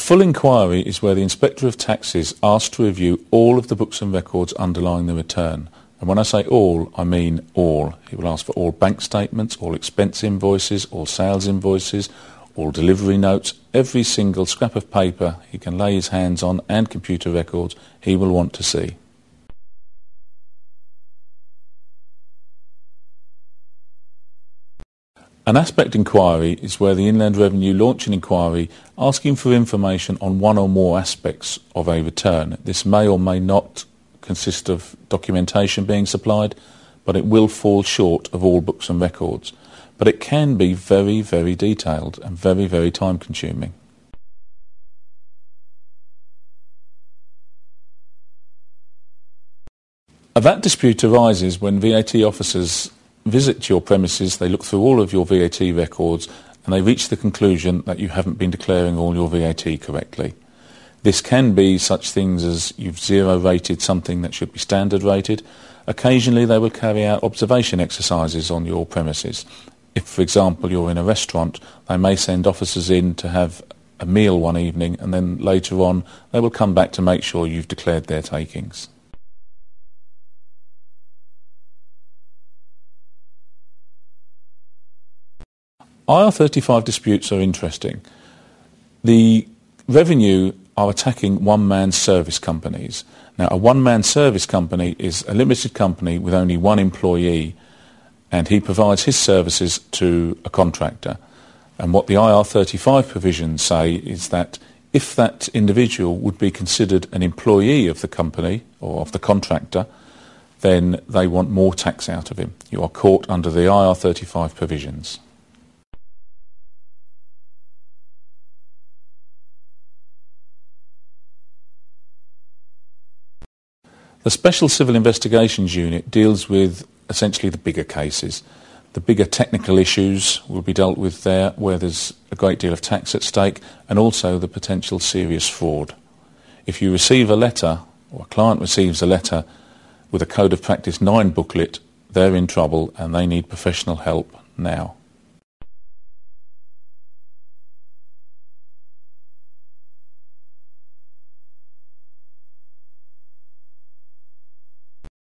full inquiry is where the Inspector of Taxes asks to review all of the books and records underlying the return. And when I say all, I mean all. He will ask for all bank statements, all expense invoices, all sales invoices, all delivery notes, every single scrap of paper he can lay his hands on and computer records he will want to see. An aspect inquiry is where the Inland Revenue launch an inquiry asking for information on one or more aspects of a return. This may or may not consist of documentation being supplied, but it will fall short of all books and records. But it can be very, very detailed and very, very time consuming. A VAT dispute arises when VAT officers visit your premises, they look through all of your VAT records, and they reach the conclusion that you haven't been declaring all your VAT correctly. This can be such things as you've zero rated something that should be standard rated. Occasionally they will carry out observation exercises on your premises. If, for example, you're in a restaurant, they may send officers in to have a meal one evening and then later on they will come back to make sure you've declared their takings. IR35 disputes are interesting. The revenue are attacking one-man service companies. Now, a one-man service company is a limited company with only one employee, and he provides his services to a contractor. And what the IR35 provisions say is that if that individual would be considered an employee of the company or of the contractor, then they want more tax out of him. You are caught under the IR35 provisions. The Special Civil Investigations Unit deals with essentially the bigger cases. The bigger technical issues will be dealt with there where there's a great deal of tax at stake and also the potential serious fraud. If you receive a letter or a client receives a letter with a Code of Practice 9 booklet, they're in trouble and they need professional help now.